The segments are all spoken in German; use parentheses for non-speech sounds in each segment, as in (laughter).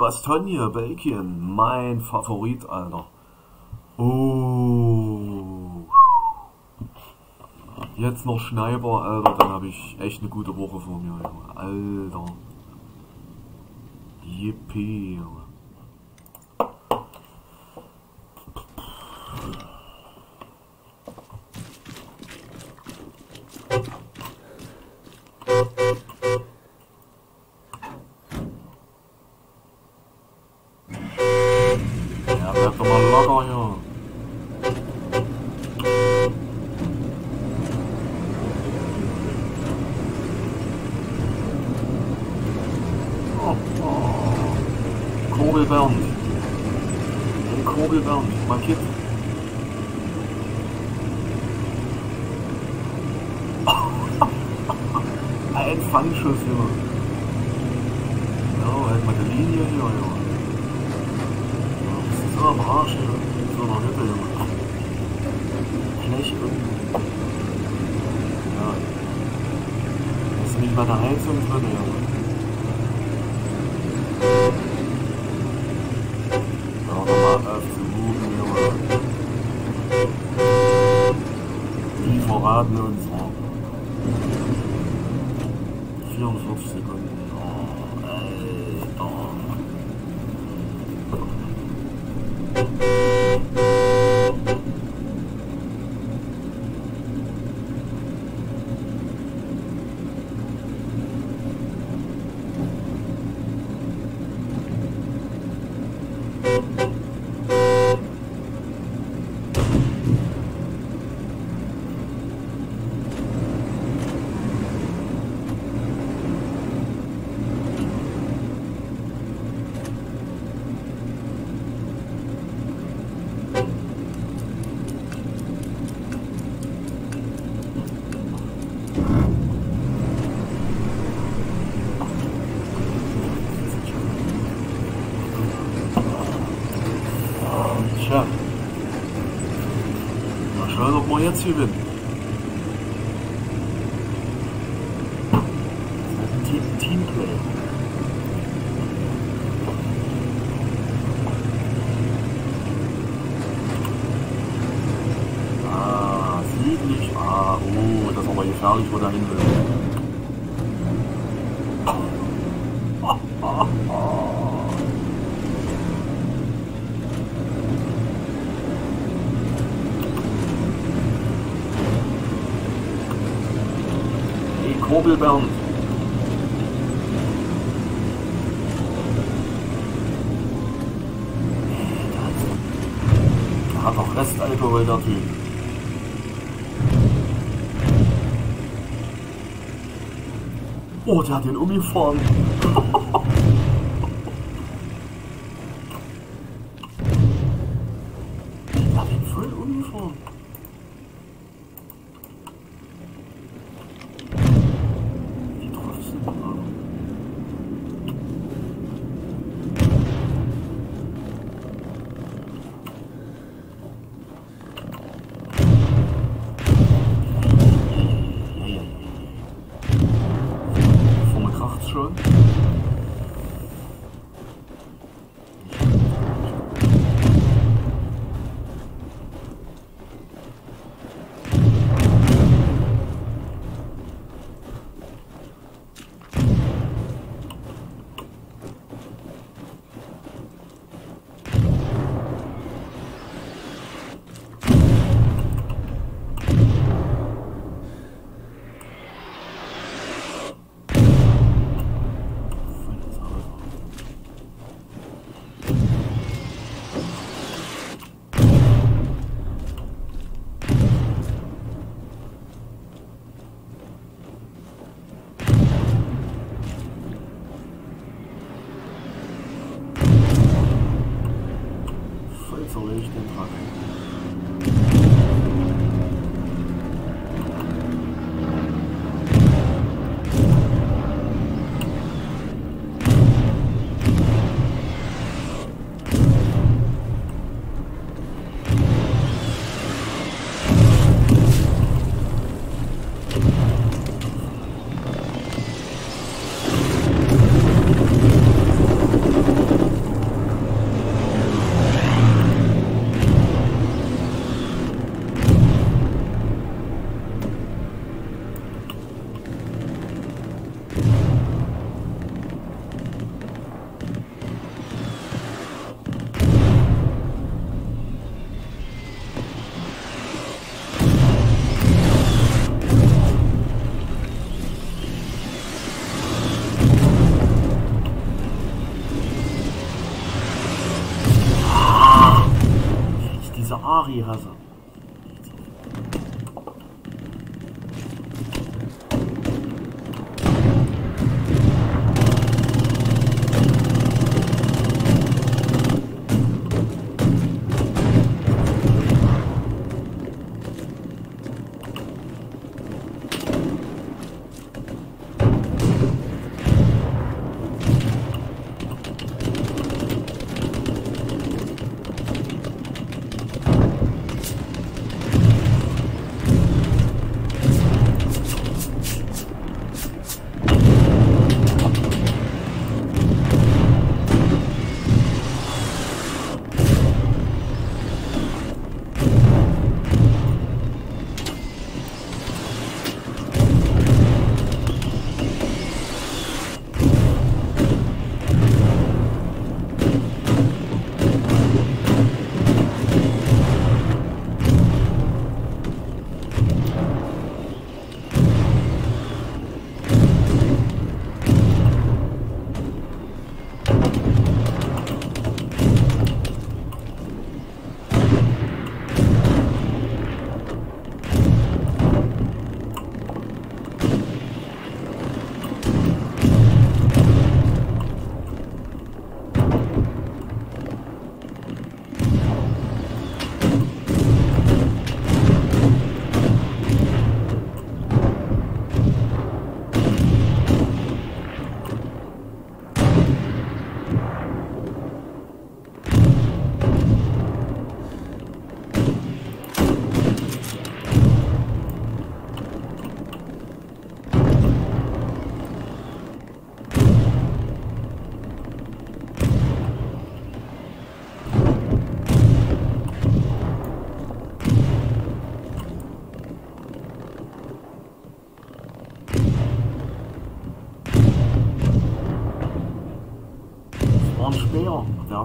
Bastogne, Belgien. Mein Favorit, Alter. Oh. Jetzt noch Schneiber, Alter. Dann habe ich echt eine gute Woche vor mir, Alter. Yippie, neue Zwiebel. Hobelberg. Der hat auch Restalkohol, der Typ. Oh, der hat den Uniform.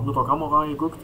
Späher. Der hat mit der Kamera geguckt.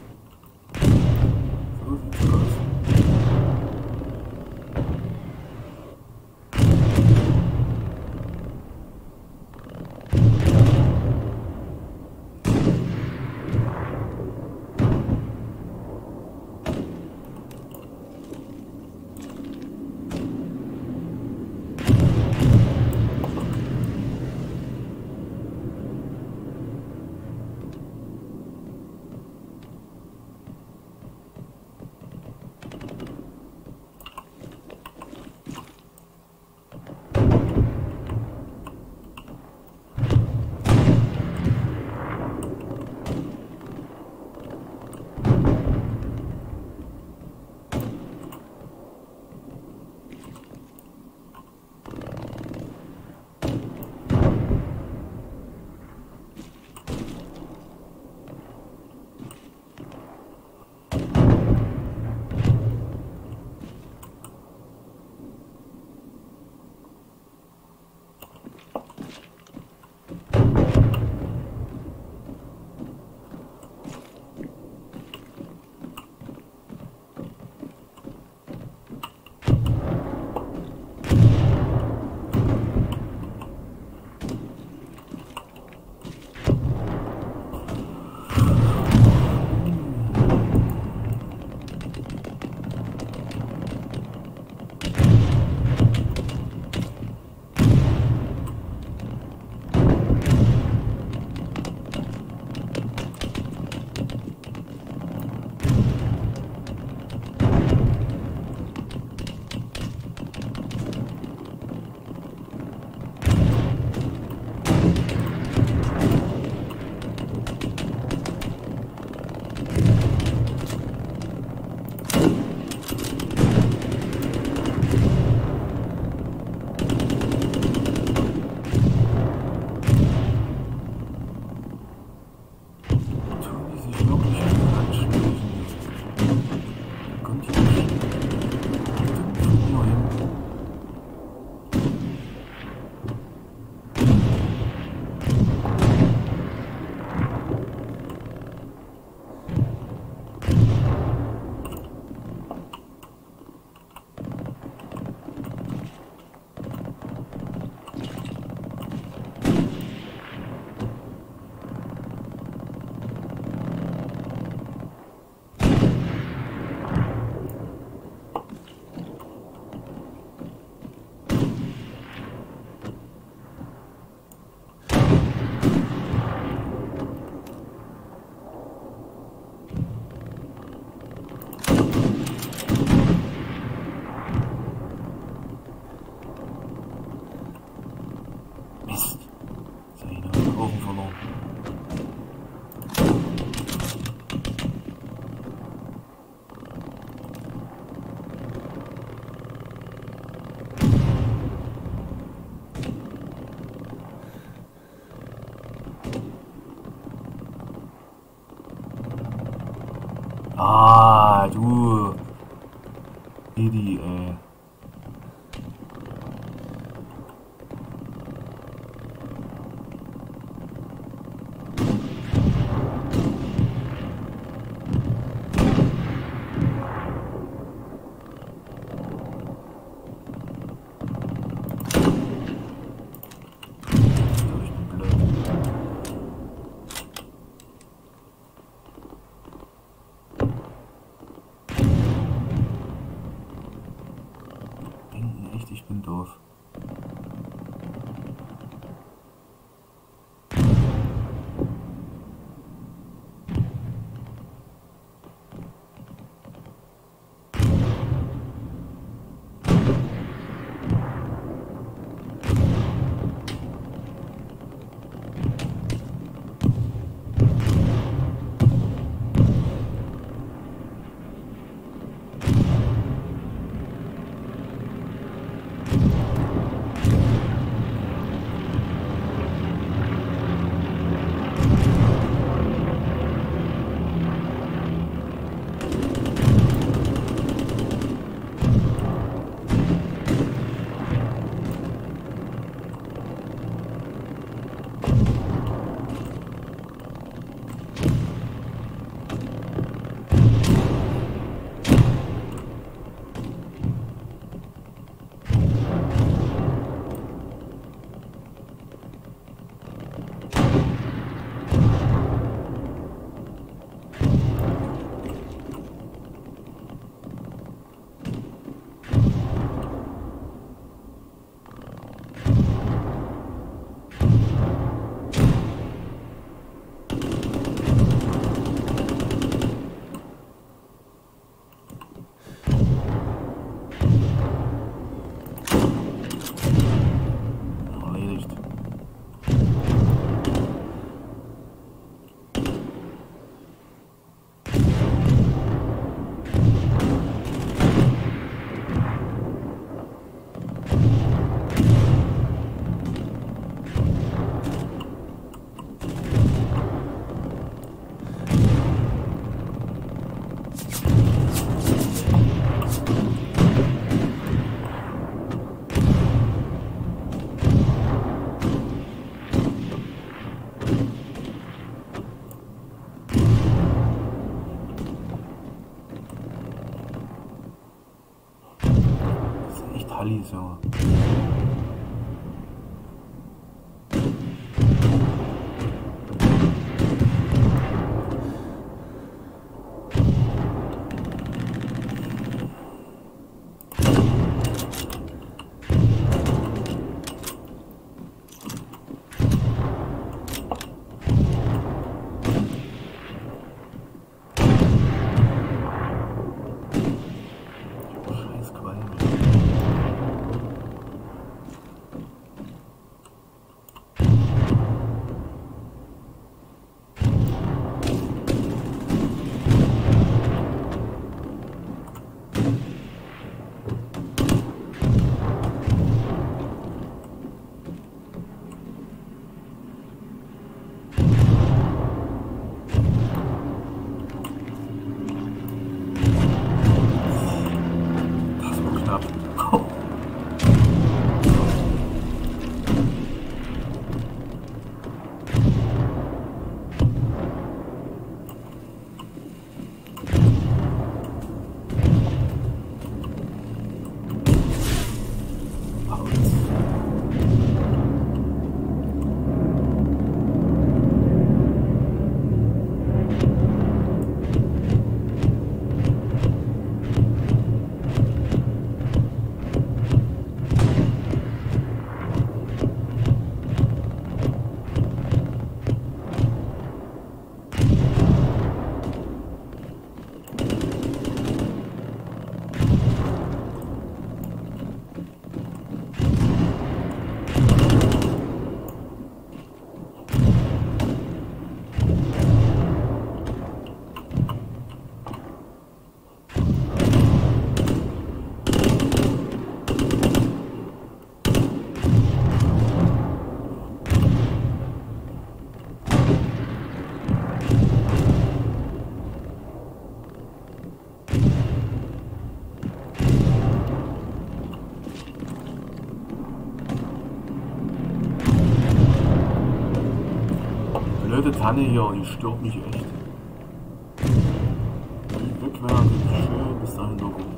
Tanne hier, die stört mich echt. Die wegwerfen, schön bis dahin noch rum.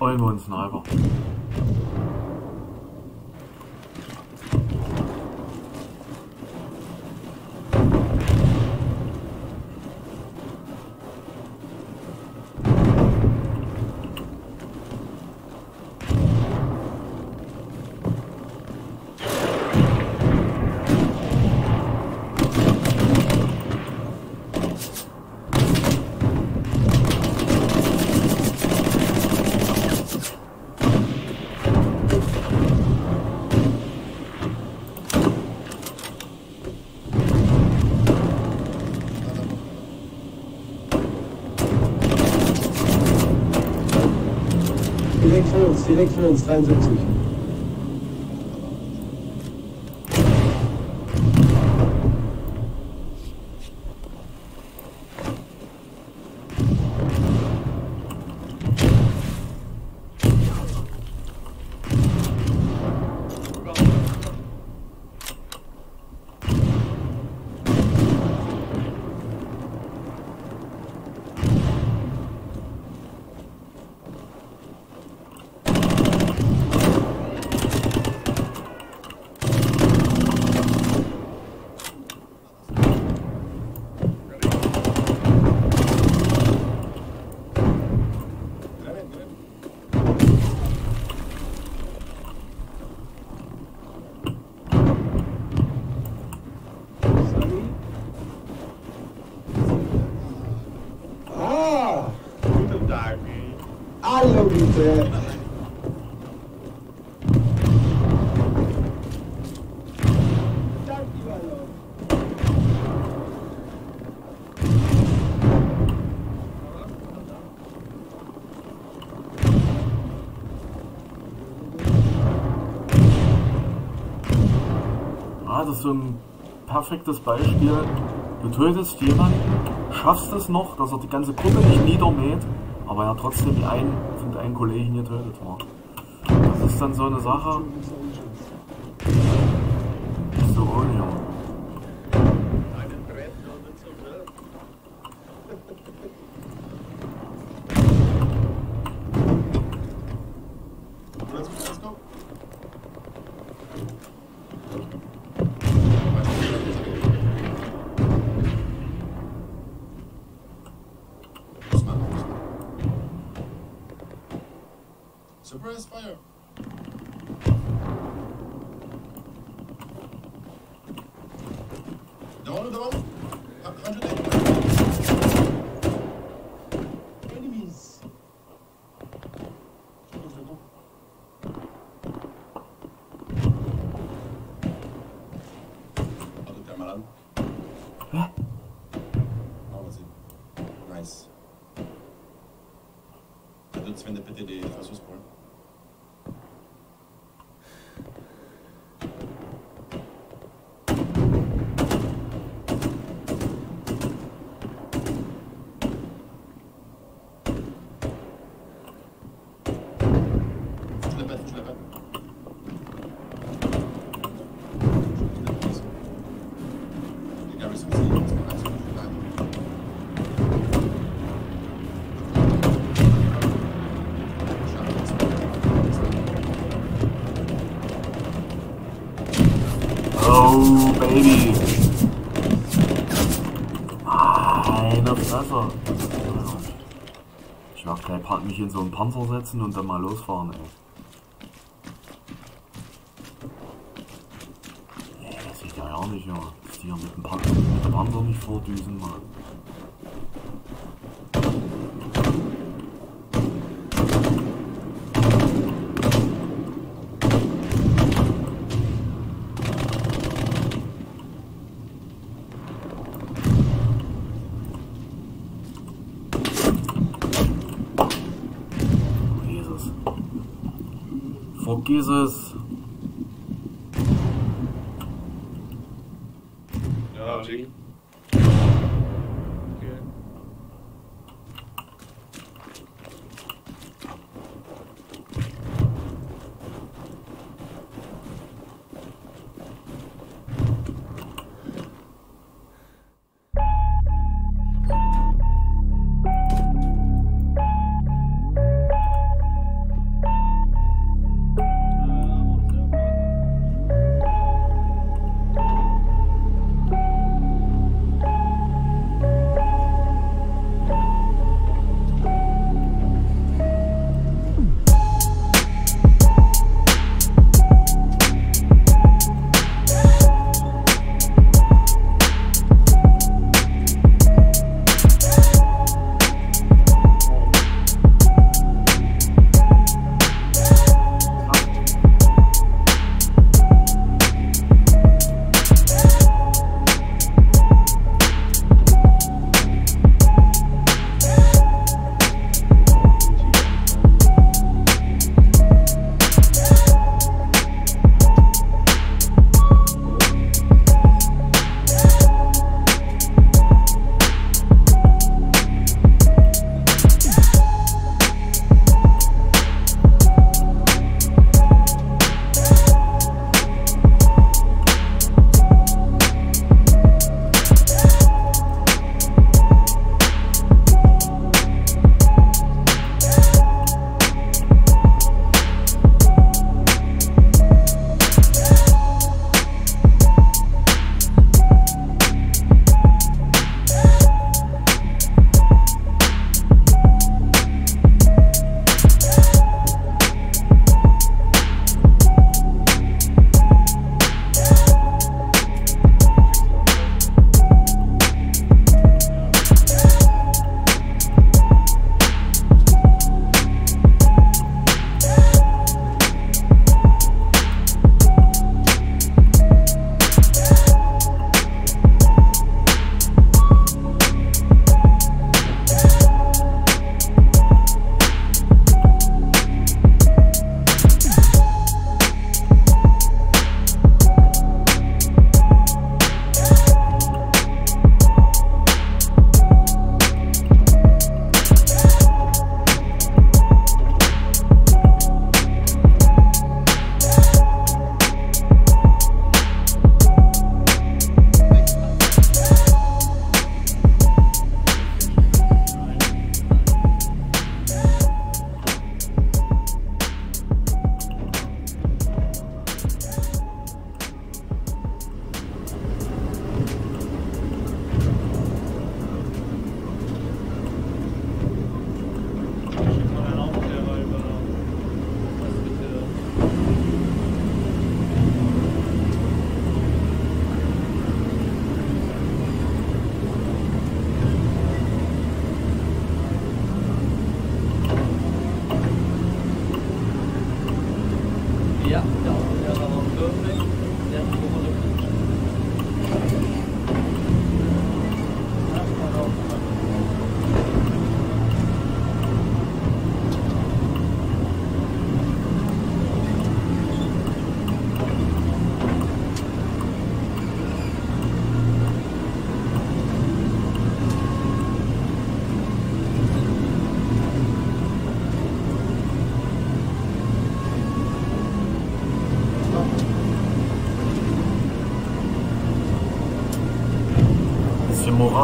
Olmo und Sniper. Direkt vor uns, direkt vor uns, 73. das ist so ein perfektes Beispiel. Du tötest jemanden, schaffst es noch, dass er die ganze Gruppe nicht niedermäht, aber er trotzdem die einen von deinen Kollegen getötet. Das ist dann so eine Sache, so ohne. Einen Baby. Meine Fresse. Ich werde gleich pa- mich in so einen Panzer setzen und dann mal losfahren, ey. Ey, das sieht ja gar nicht, ja. Dass die hier mit dem Panzer, mit dem Panzer nicht vordüsen, Mann. accuses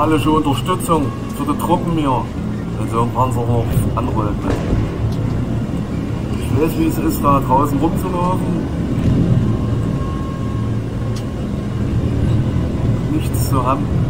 moralische Unterstützung für die Truppen hier, wenn so ein Panzer hoch anrollt. Ich weiß, wie es ist, da draußen rumzulaufen. Nichts zu haben.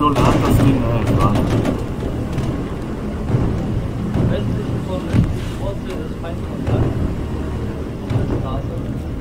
so lahm das Ding ist, wa? Westlich von vom Ortssee des Feinkontakt auf der Straße.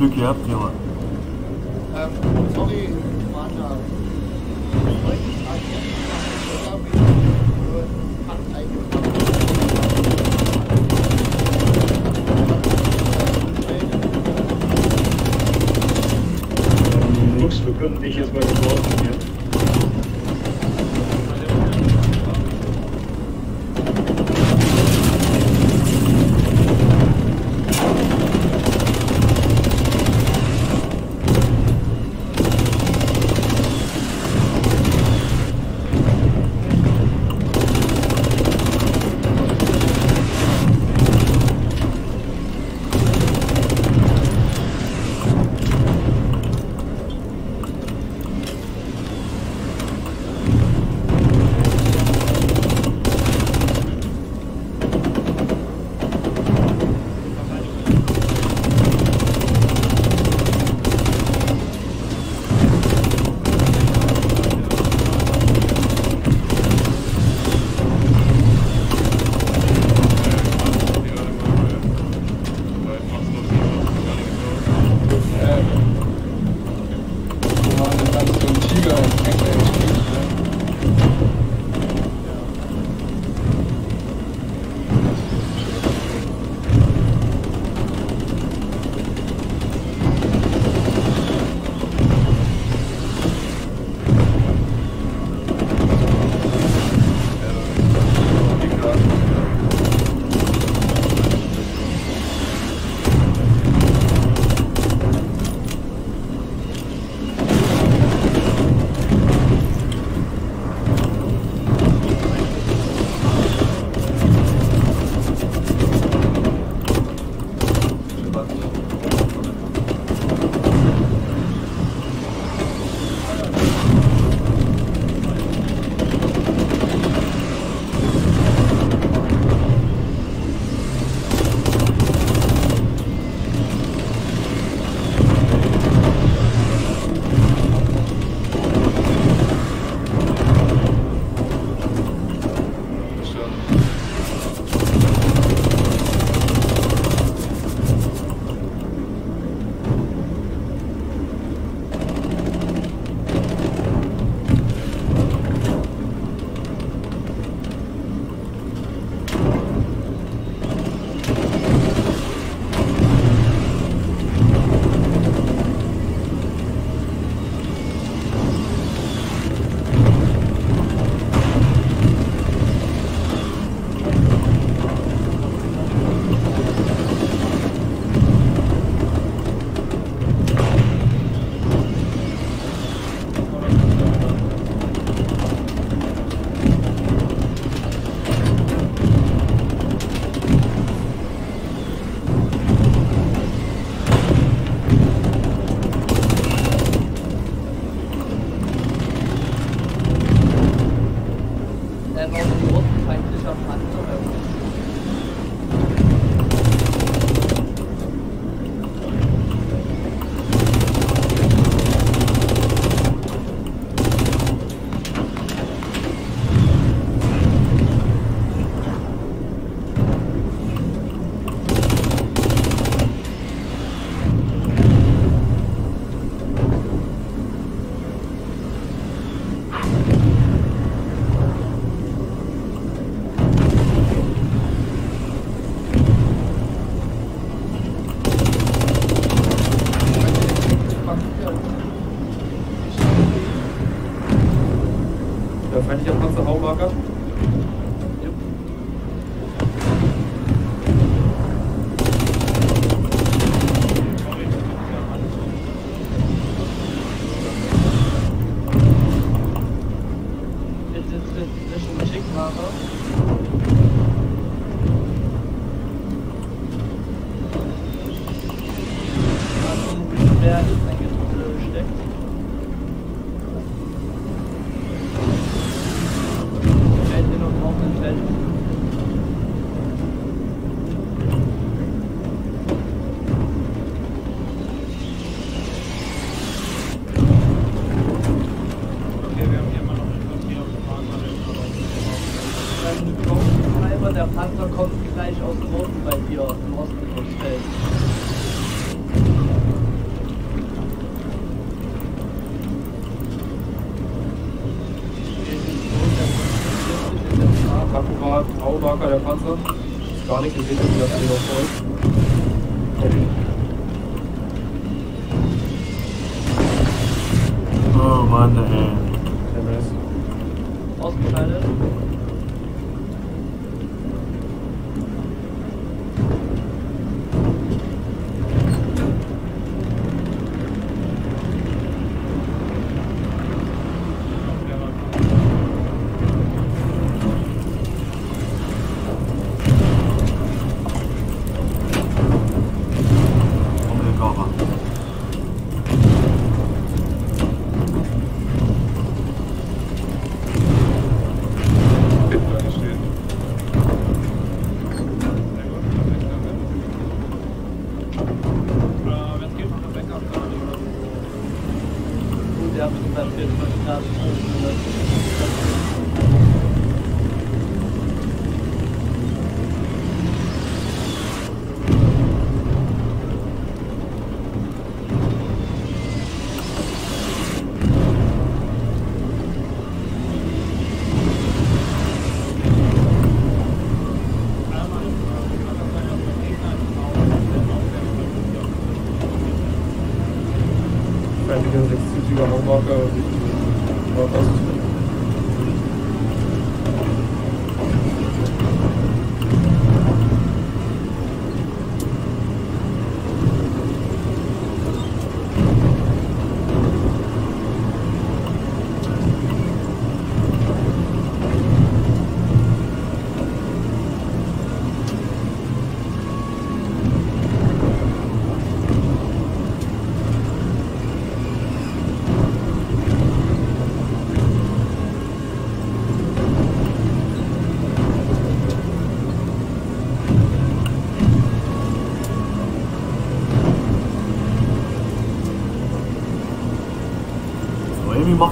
Hat aber Glück gehabt, Junge. Ähm,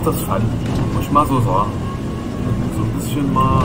das schon, muss ich mal so sagen. So ein bisschen mal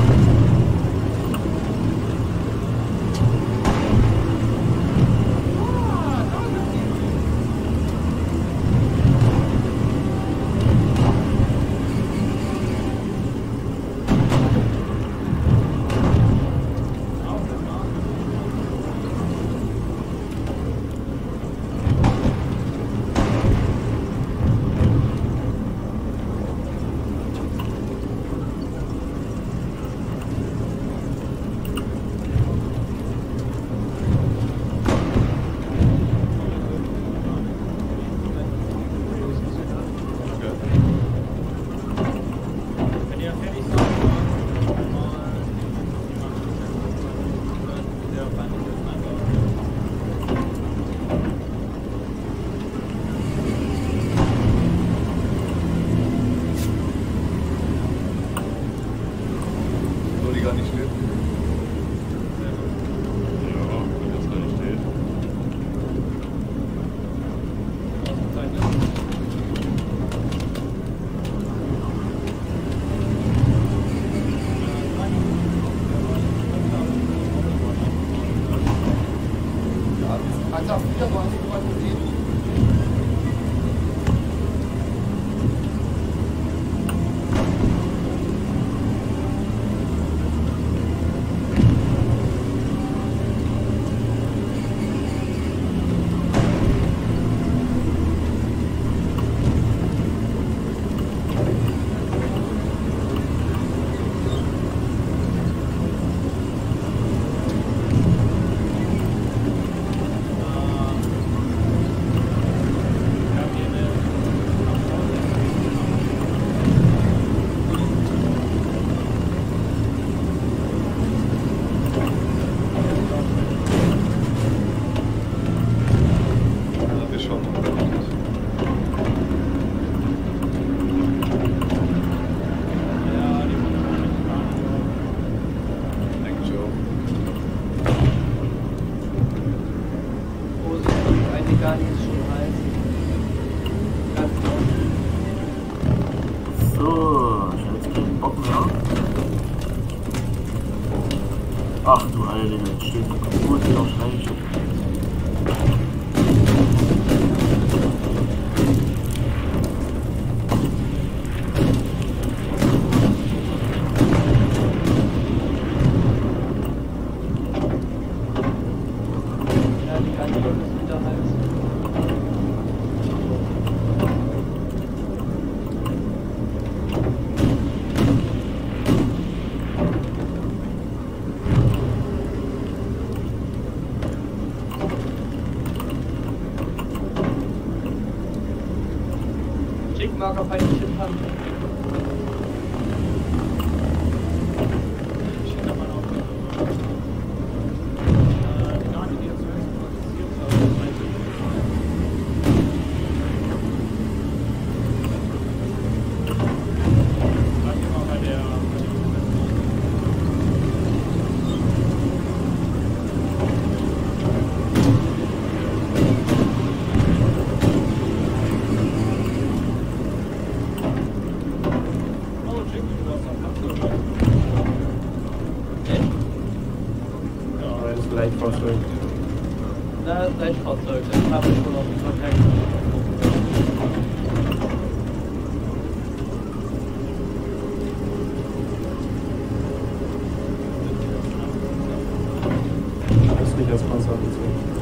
nicht als Panzer bezogen.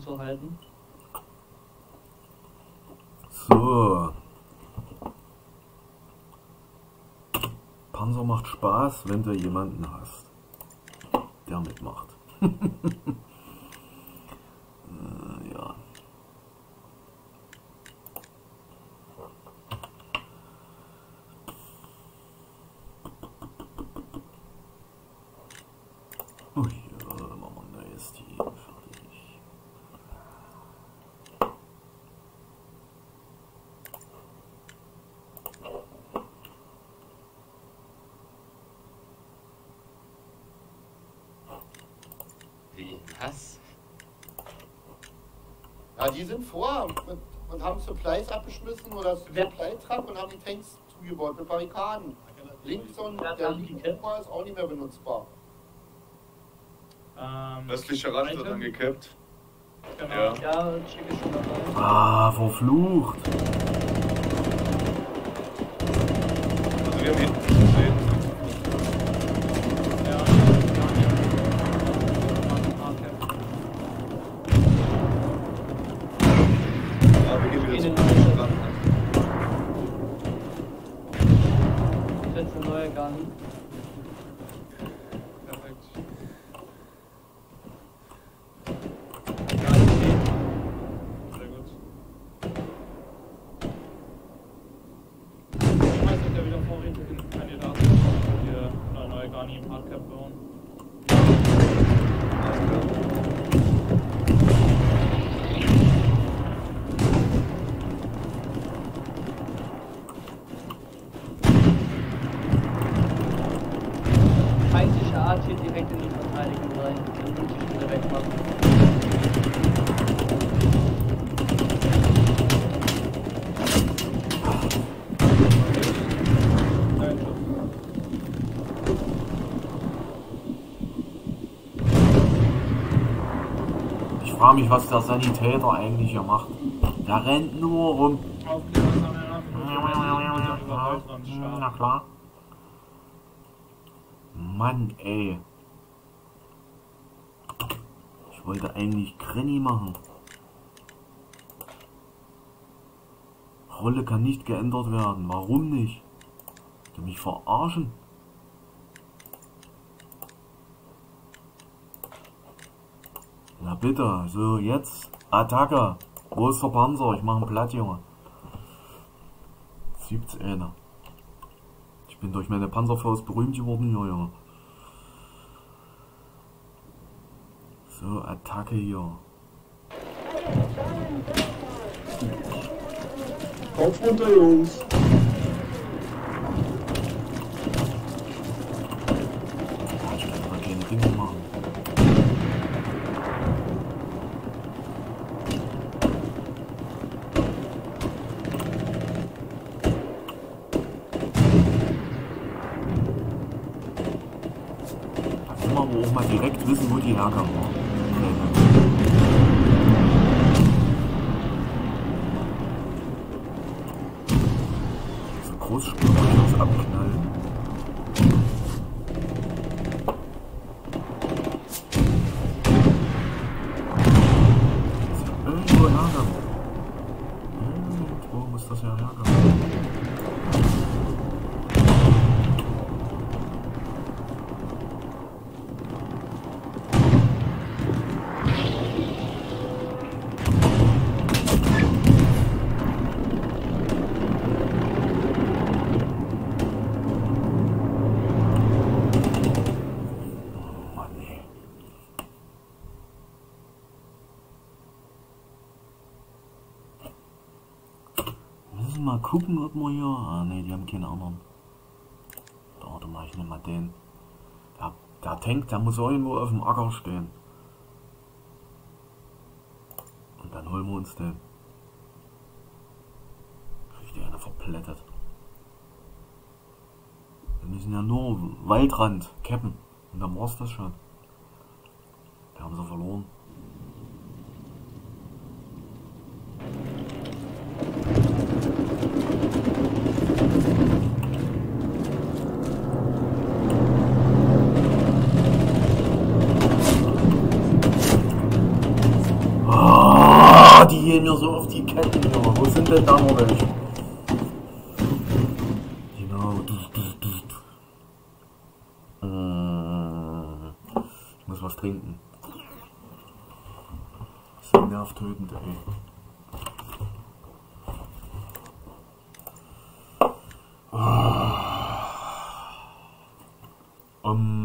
Versuchen entgegenzuhalten. So. Panzer macht Spaß, wenn du jemanden hast, der mitmacht. (laughs) äh, ja. Ui, ja, machen wir ein neues Team. Fertig. Wie? Was? Ja, die sind vor und, und haben Supplies abgeschmissen oder Supply-Truck und haben die Tanks zugebaut mit Barrikaden. Links und der linke Ufer ist auch nicht mehr benutzbar. Ähm, Östlicher Rand wird Item? angekippt. Genau. Ja. Ja, Chick ist schon dabei. Ah, verflucht. Also wir haben hinten Art hier direkt in die Verteidigung rein. Dann muss ich wieder wegmachen. Ich frage mich, was der Sanitäter eigentlich hier macht. Der rennt nur rum. Und Na klar. Mann, ey. Ich wollte eigentlich Granny machen. Rolle kann nicht geändert werden. Warum nicht? Die mich verarschen. Na bitte, so jetzt Attacke. Wo ist der Panzer? Ich mache einen Platt, Junge. 17. Ich bin durch meine Panzerfaust berühmt geworden, ja, ja. So, Attacke hier. Kopf runter, Jungs. Gucken, ob wir hier. Ah ne, die haben keinen anderen. Da, da mach ich nicht mal den. Der, der Tank, der muss irgendwo auf dem Acker stehen. Und dann holen wir uns den. Kriegt der eine verplättet. Wir müssen ja nur Waldrand cappen. Und dann war's das schon. Wir haben sie verloren. Ah, die gehen mir so auf die Junge. Wo sind denn da noch welche? Genau, du, du, du, du. Äh, Ich muss was trinken. Das ist nervtötend, ey. Ah. Um.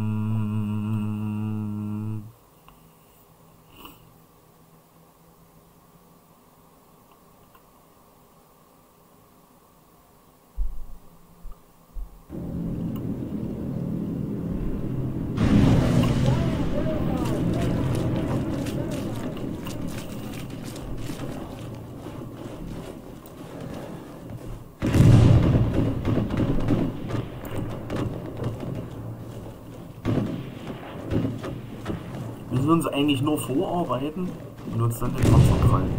müssen uns eigentlich nur vorarbeiten und uns dann den Panzer krallen.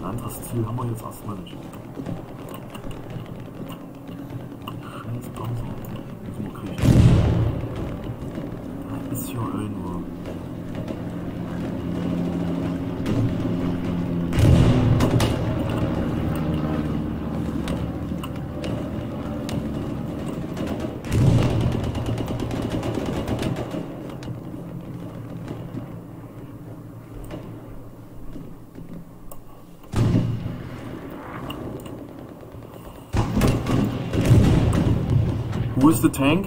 Ein anderes Ziel haben wir jetzt erstmal nicht. Where's the tank?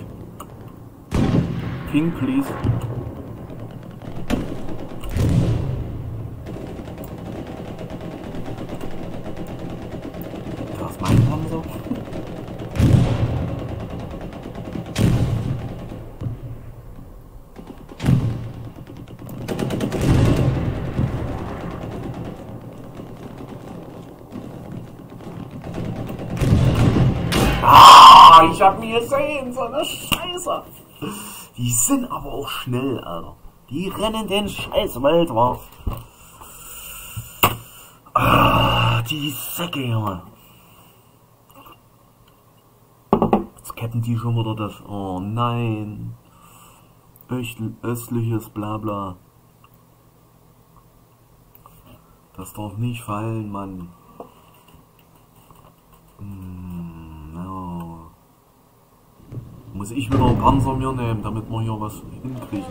King, please. Ich hab mir gesehen, so eine Scheiße. Die sind aber auch schnell, Alter. Die rennen den Scheiß Waldwart. Ah, die Säcke, Junge. Jetzt cappen die schon wieder das. Oh nein. Östl östliches Blabla. Das darf nicht fallen, Mann. Hm, Muss ich wieder einen Panzer mir nehmen, damit wir hier was hinkriegen.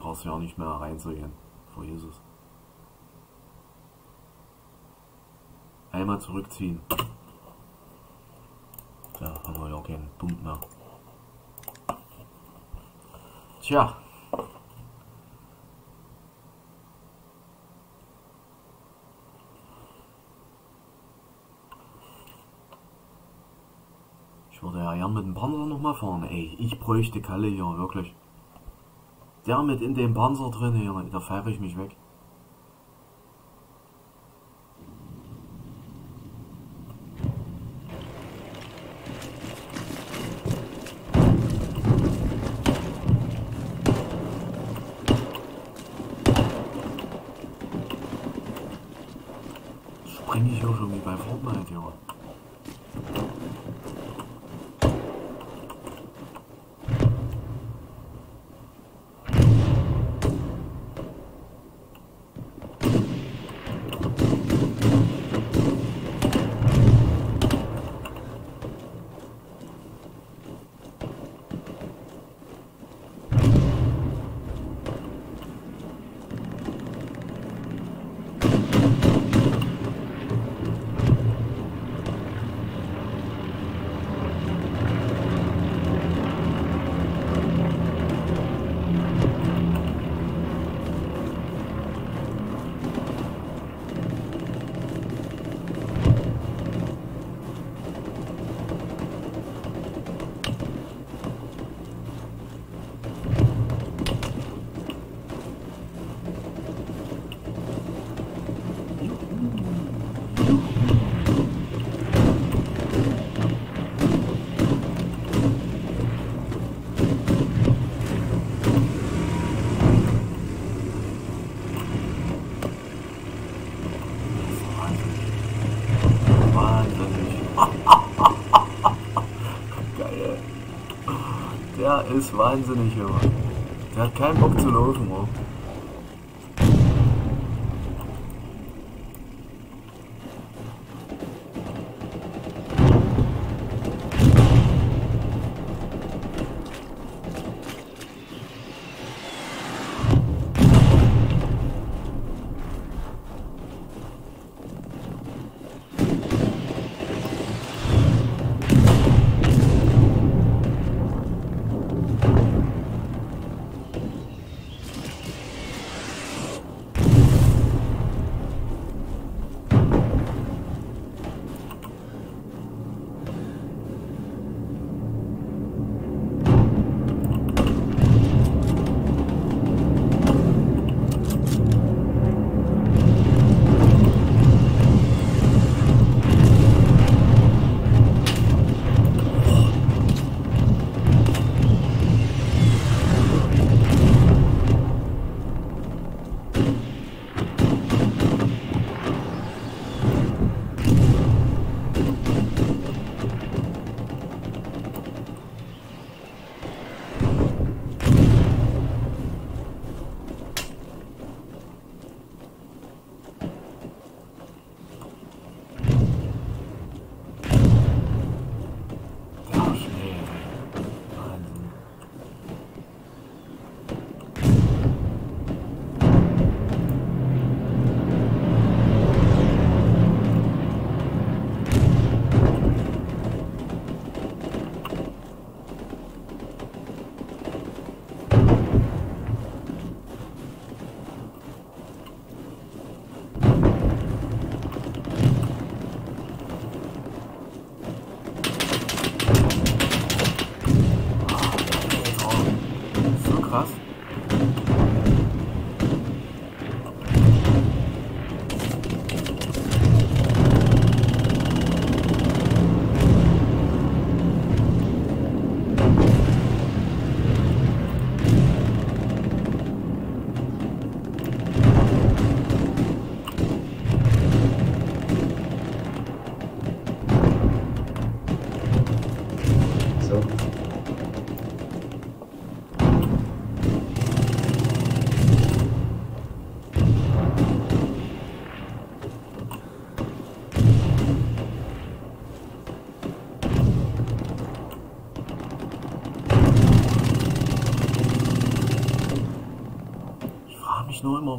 brauchst du ja auch nicht mehr reinzugehen. Vor Jesus. Einmal zurückziehen. Da haben wir ja keinen Punkt mehr. Tja. Ich würde ja gern mit dem Panzer noch mal fahren. Ey, ich bräuchte Kalle hier, wirklich. Der mit in dem Panzer drin, hier, da fahre ich mich weg. Springe ich hier schon wie bei Fortnite, Junge. Wahnsinnig. Geil. Der ist wahnsinnig, Junge. Der hat keinen Bock zu laufen, oh.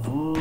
Nur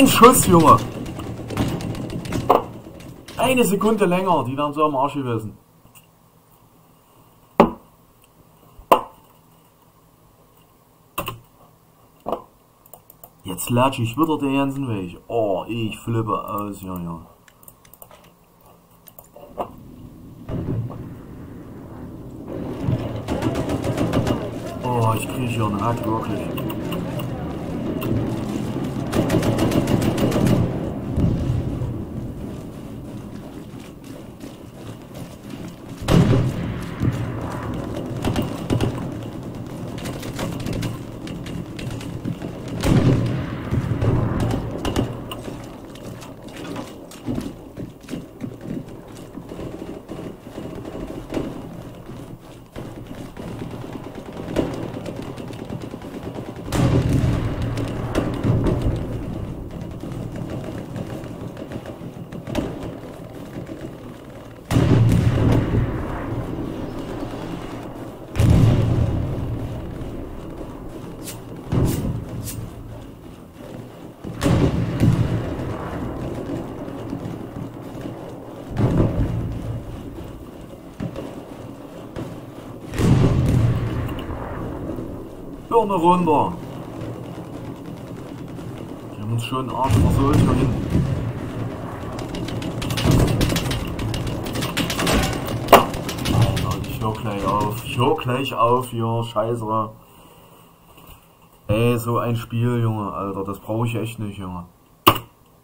Ein Schuss, Junge! Eine Sekunde länger, die wären so am Arsch gewesen. Jetzt latsche ich wieder den ganzen Weg. Oh, ich flippe aus, ja. Oh, ich kriege hier einen Hack, wirklich. Birne runter. Wir haben uns schon einen Arsch versohlt hier hinten. Ich hör gleich auf. Ich hör gleich auf hier. Scheiße. Ey, so ein Spiel, Junge, Alter. Das brauche ich echt nicht, Junge.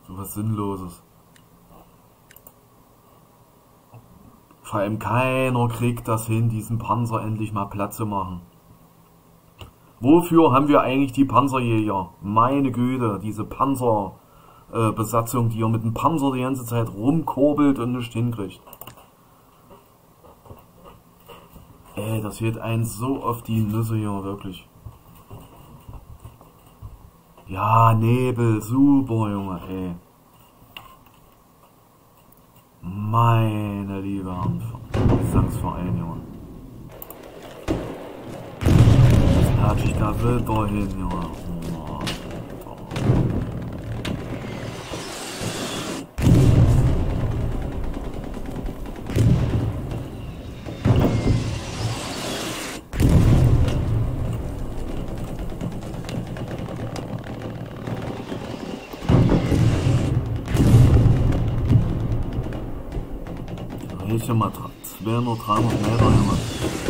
So was Sinnloses. Vor allem keiner kriegt das hin, diesen Panzer endlich mal platt zu machen. Wofür haben wir eigentlich die Panzerjäger? Meine Güte, diese Panzerbesatzung, äh, die ihr mit dem Panzer die ganze Zeit rumkurbelt und nicht hinkriegt. Ey, das geht einen so auf die Nüsse hier, wirklich. Ja, Nebel, super, Junge, ey. Meine liebe Gesangsverein, Junge. ラジタブボヘミアンまた、爪のターンもメロンやま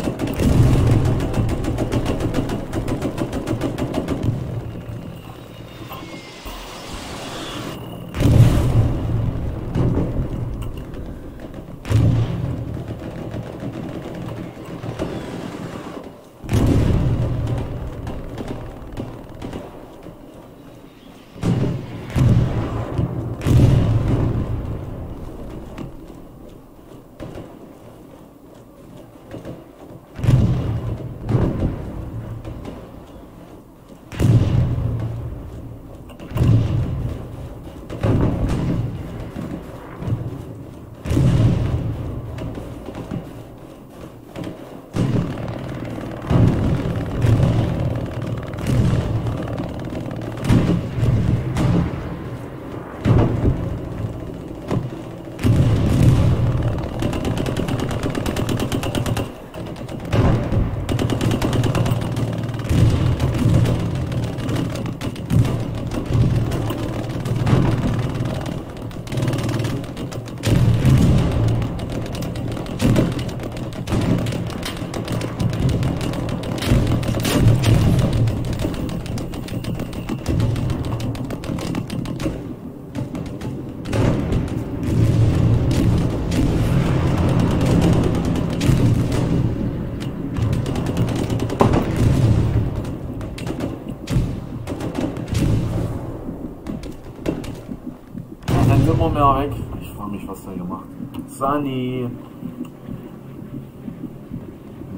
mehr weg. Ich frage mich, was der hier macht. Sunny.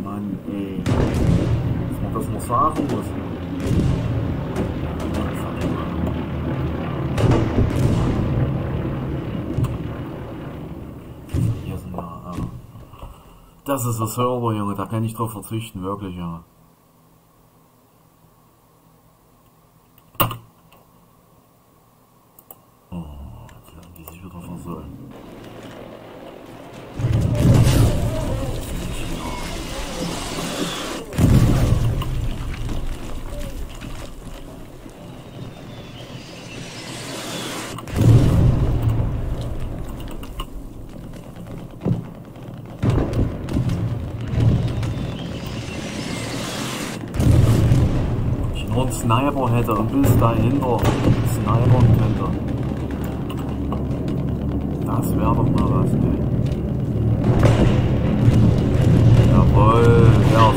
Mann, ey. Das muss. Wir, äh, Das ist der Server, Junge. Da kann ich drauf verzichten, wirklich, Junge. Oh, jetzt werden die sich wieder versäumen. Ich nur einen Sniper hätte und bis dahinter snipern könnte. Das wäre doch mal was, ey. Jawohl, ja,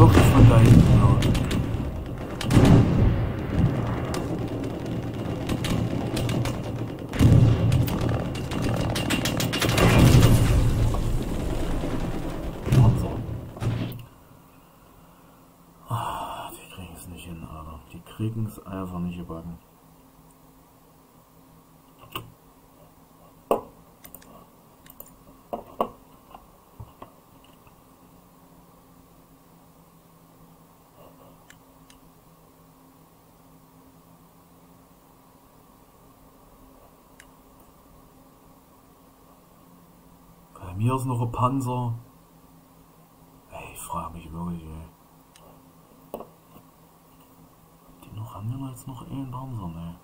wirklich von da hinten. Panzer. Ah, die kriegen es nicht hin, Alter. Die kriegen es einfach nicht gebacken. Mir ist noch ein Panzer. Ey, ich frage mich wirklich, ey. Die noch, haben wir jetzt noch einen Panzer, ne?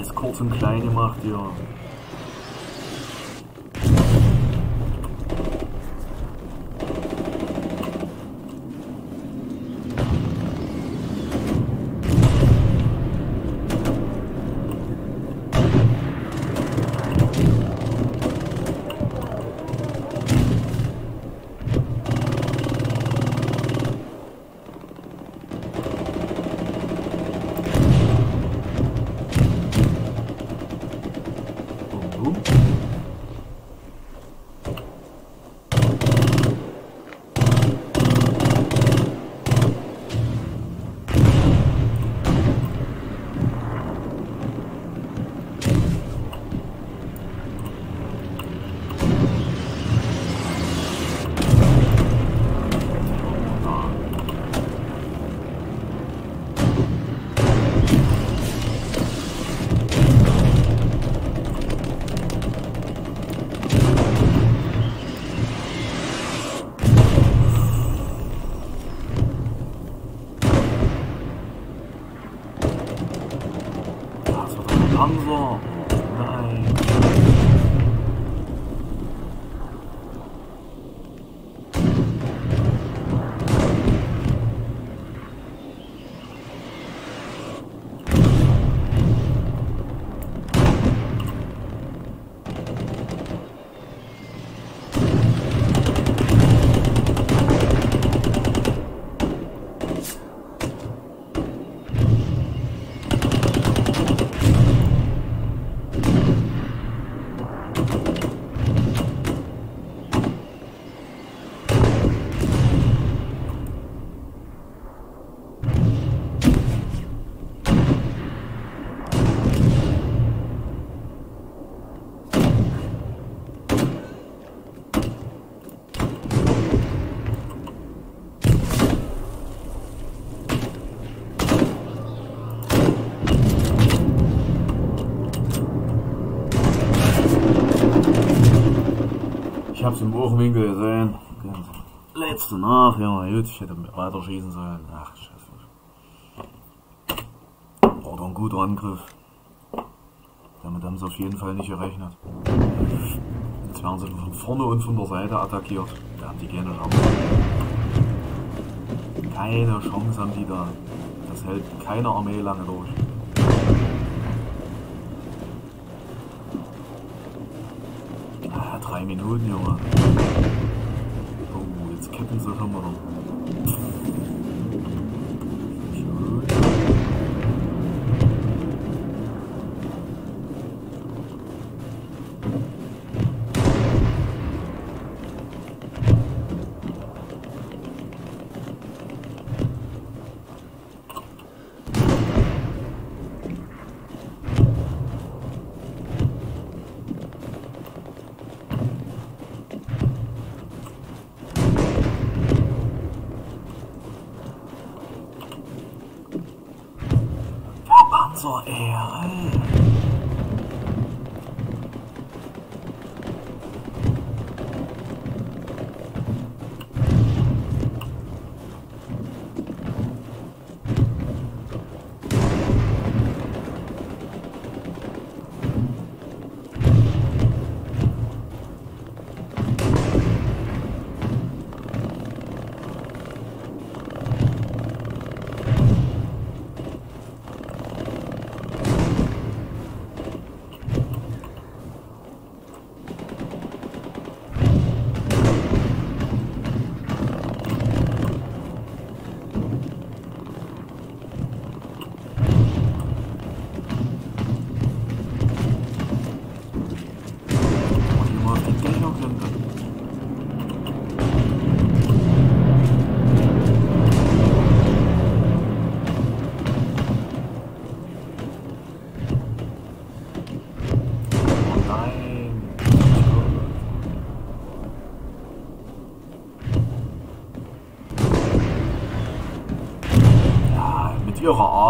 Alles kurz und klein gemacht, ja. Buchwinkel gesehen. Letzte nach, ja, gut, ich hätte weiter schießen sollen. Ach, scheiße. War doch ein guter Angriff. Damit haben sie auf jeden Fall nicht gerechnet. Jetzt werden sie von vorne und von der Seite attackiert. Da haben die keine Chance. Keine Chance haben die da. Das hält keine Armee lange durch. Ah, drei Minuten, Junge. Oh,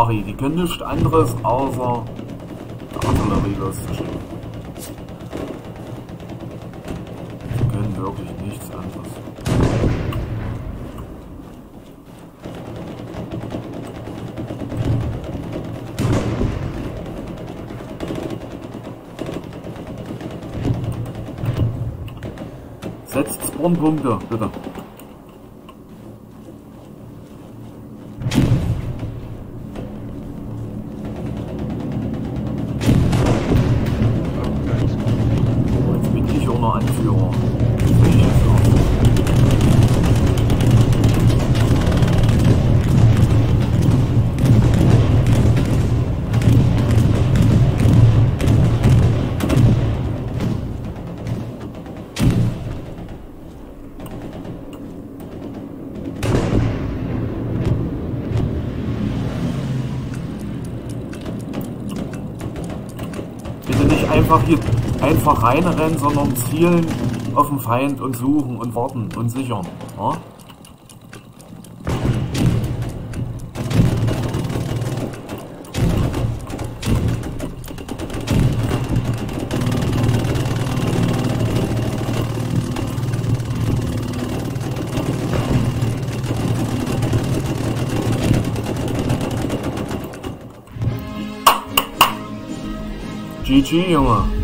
Ari, die können nichts anderes außer Artillerie loszuschicken. Sie können wirklich nichts anderes. Setzt Spawnpunkte, bitte. Einfach hier einfach reinrennen, sondern zielen auf den Feind und suchen und warten und sichern. Ja? GG, Junge.